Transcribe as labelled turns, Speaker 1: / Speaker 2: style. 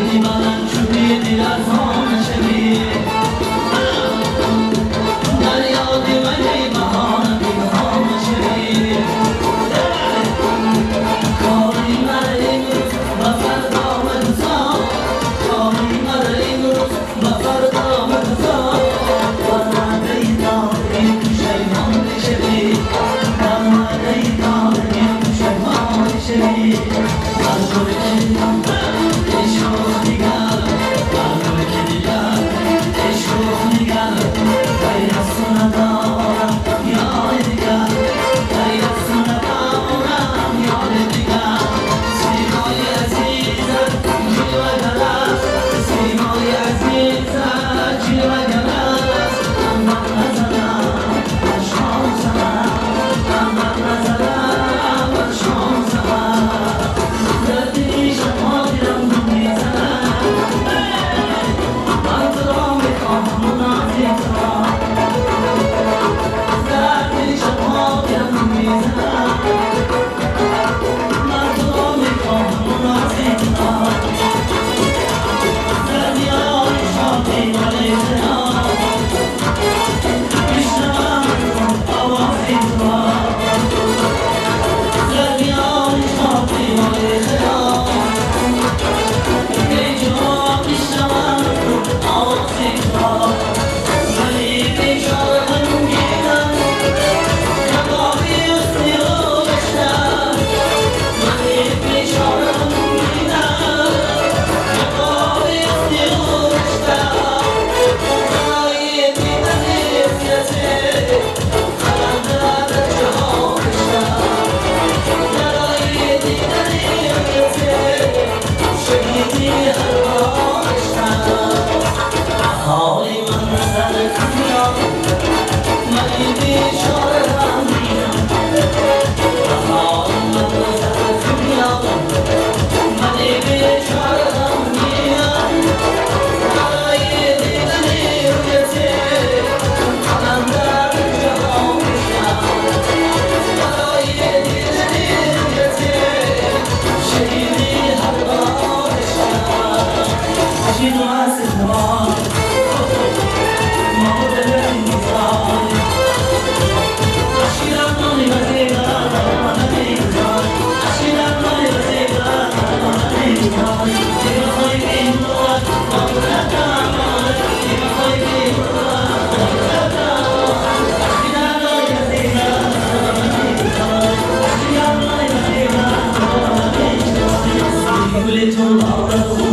Speaker 1: 你慢慢 어. عشقها سهران موضة النظام عشقها طالبة تيغان طالبة تيغان عشقها طالبة تيغان طالبة تيغان تبقى خايفين طوال موضة تعمل تبقى خايفين طوال موضة تعمل عشقها طالبة تيغان طالبة تيغان عشقها طالبة تيغان طالبة تيغان سيقولتهم أورقوا